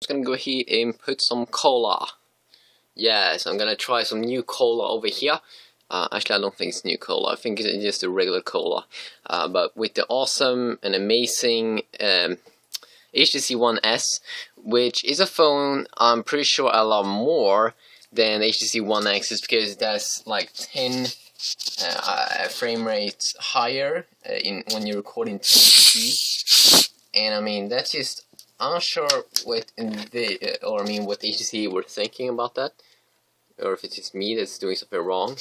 just gonna go ahead and put some cola. Yes, I'm gonna try some new cola over here. Uh, actually, I don't think it's new cola. I think it's just a regular cola. Uh, but with the awesome and amazing um, HTC One S, which is a phone I'm pretty sure I love more than HTC One X, is because that's like 10 uh, frame rates higher uh, in when you're recording 1080p. And I mean, that's just I'm not sure what the or I mean what HTC were thinking about that, or if it's just me that's doing something wrong.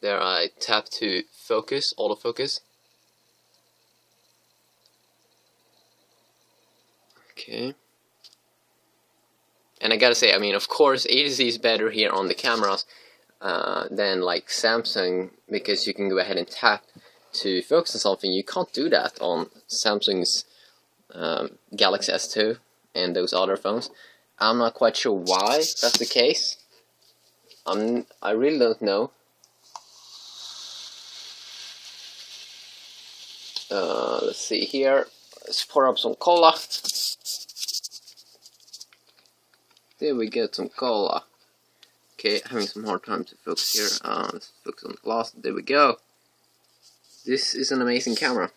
There, I tap to focus, autofocus. Okay. And I gotta say, I mean, of course, HTC is better here on the cameras uh, than like Samsung because you can go ahead and tap to focus on something. You can't do that on Samsung's um, Galaxy S2 and those other phones. I'm not quite sure why that's the case. I'm, I really don't know. Uh, let's see here. Let's pour up some cola. There we get some cola. Okay, having some hard time to focus here. Uh, let's focus on the glass. There we go. This is an amazing camera.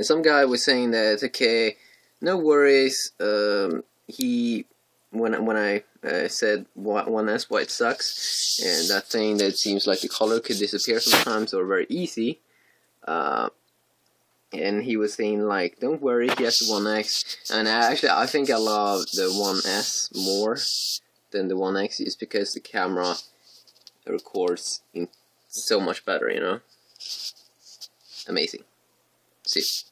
And some guy was saying that okay, no worries. Um, he when when I uh, said one S why it sucks, and that thing that seems like the color could disappear sometimes or very easy. Uh, and he was saying like, don't worry, he has the One X, and actually I think I love the One S more than the One X, just because the camera records in so much better, you know. Amazing. See.